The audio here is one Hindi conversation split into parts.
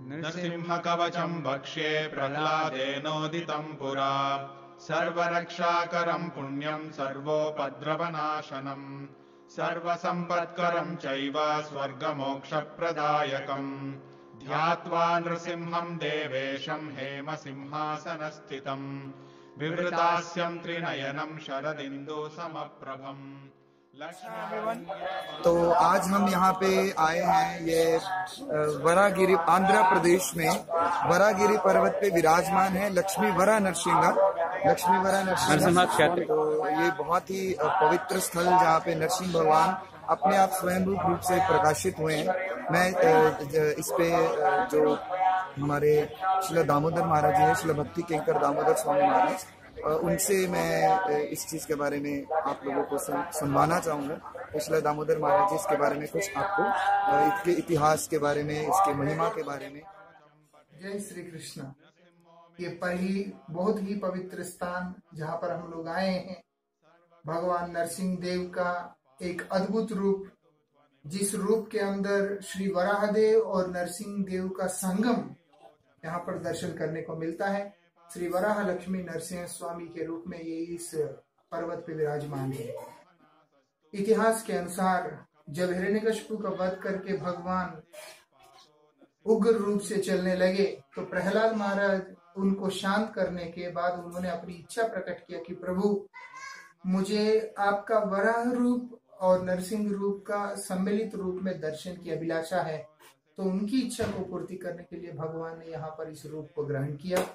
नृसिंहकवचम् वक्ष्ये प्रह्लादेनोदितम् पुरा। सर्वरक्षाकरम् पुण्यम् सर्वोपद्रवनाशनम् सर्वसम्पत्करम् चैव स्वर्गमोक्षप्रदायकम्। ध्यात्वा नृसिंहम् देवेशम् हेमसिंहासनस्थितम् विवृतास्यम् त्रिनयनम् शरदिन्दु समप्रभम् तो आज हम यहाँ पे आए हैं ये वरागिरी आंध्र प्रदेश में। वरागिरी पर्वत पे विराजमान है लक्ष्मी वरा नरसिंहा लक्ष्मी वरा नरसिंहा तो ये बहुत ही पवित्र स्थल जहाँ पे नरसिंह भगवान अपने आप स्वयं रूप से प्रकाशित हुए हैं। मैं इस पे जो हमारे शिला दामोदर महाराज जी है शिला भक्ति केंकर दामोदर स्वामी महाराज उनसे मैं इस चीज़ के बारे में आप लोगों को सुनवाना चाहूँगा। पिछले दामोदर महाराज जी, इसके बारे में कुछ आपको इसके इतिहास के बारे में, इसके महिमा के बारे में। जय श्री कृष्ण। ये पही बहुत ही पवित्र स्थान जहाँ पर हम लोग आए हैं। भगवान नरसिंह देव का एक अद्भुत रूप, जिस रूप के अंदर श्री वराहदेव और नरसिंह देव का संगम यहाँ पर दर्शन करने को मिलता है। श्री वराह लक्ष्मी नरसिंह स्वामी के रूप में ये इस पर्वत पे विराजमान है। इतिहास के अनुसार जब हिरण्यकशिपु का वध करके भगवान उग्र रूप से चलने लगे तो प्रहलाद महाराज उनको शांत करने के बाद उन्होंने अपनी इच्छा प्रकट किया कि प्रभु, मुझे आपका वराह रूप और नरसिंह रूप का सम्मिलित रूप में दर्शन की अभिलाषा है तो उनकी इच्छा को पूर्ति करने के लिए भगवान ने यहाँ पर इस रूप को ग्रहण किया।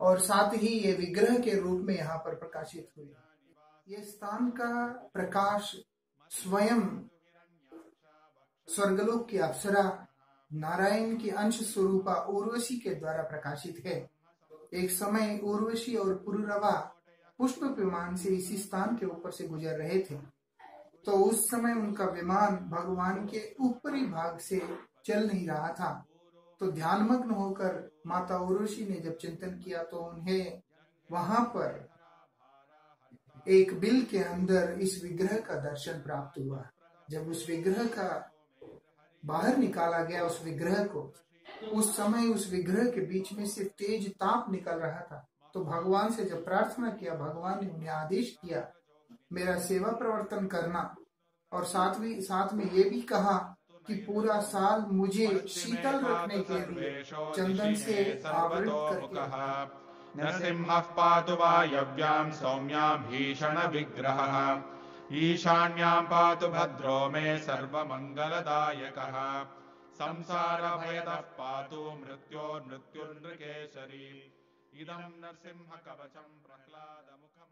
और साथ ही ये विग्रह के रूप में यहाँ पर प्रकाशित हुए ये स्थान का प्रकाश स्वयं स्वर्गलोक की अप्सरा, नारायण की अंश स्वरूपा उर्वशी के द्वारा प्रकाशित है। एक समय उर्वशी और पुरुरवा पुष्प विमान से इसी स्थान के ऊपर से गुजर रहे थे। तो उस समय उनका विमान भगवान के ऊपरी भाग से चल नहीं रहा था। तो ध्यानमग्न होकर माता उर्वशी ने जब चिंतन किया तो उन्हें वहाँ पर एक बिल के अंदर इस विग्रह का दर्शन प्राप्त हुआ। जब उस विग्रह का बाहर निकाला गया, उस विग्रह को, उस समय उस विग्रह के बीच में से तेज ताप निकल रहा था। तो भगवान से जब प्रार्थना किया, भगवान ने उन्हें आदेश किया, मेरा सेवा प्रवर्तन करना। और साथ भी साथ में ये भी कहा कि पूरा साल मुझे शीतल रखने के लिए चंदन से आवृत करके नरसिंहः पातु वायव्याम् सौम्याम् भीषण विग्रहः। ईशान्याम् पातु भद्रो मे सर्वमङ्गलदायकः। संसारभयतः पातु मृत्योर्मृत्युर्नृकेशरी इदम् नरसिंहकवचम् प्रह्लादमुखमण्डि